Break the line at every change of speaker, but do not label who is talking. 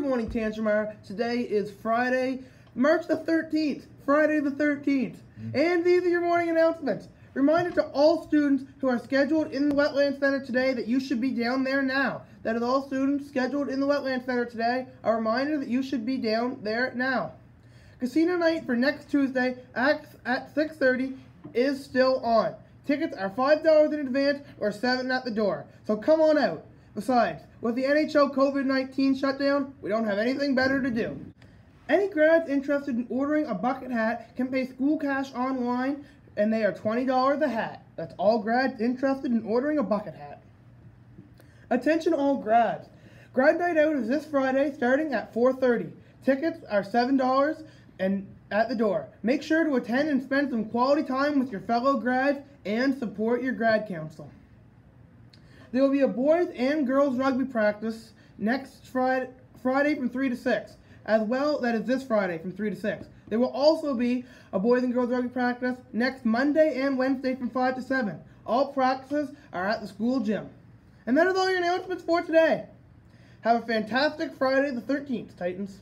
Good morning, Tantramar. Today is Friday, March the 13th. Friday the 13th. Mm-hmm. And these are your morning announcements. Reminder to all students who are scheduled in the Wetland Center today that you should be down there now. That is all students scheduled in the Wetland Center today. A reminder that you should be down there now. Casino night for next Tuesday at, at 6.30 is still on. Tickets are $5 in advance or 7 at the door. So come on out. Besides, with the NHL COVID-19 shutdown, we don't have anything better to do. Any grads interested in ordering a bucket hat can pay school cash online and they are $20 a hat. That's all grads interested in ordering a bucket hat. Attention all grads. Grad night out is this Friday starting at 4:30. Tickets are $7 and at the door. Make sure to attend and spend some quality time with your fellow grads and support your grad council. There will be a boys and girls rugby practice next Friday, Friday from 3 to 6. As well, that is this Friday from 3 to 6. There will also be a boys and girls rugby practice next Monday and Wednesday from 5 to 7. All practices are at the school gym. And that is all your announcements for today. Have a fantastic Friday the 13th, Titans.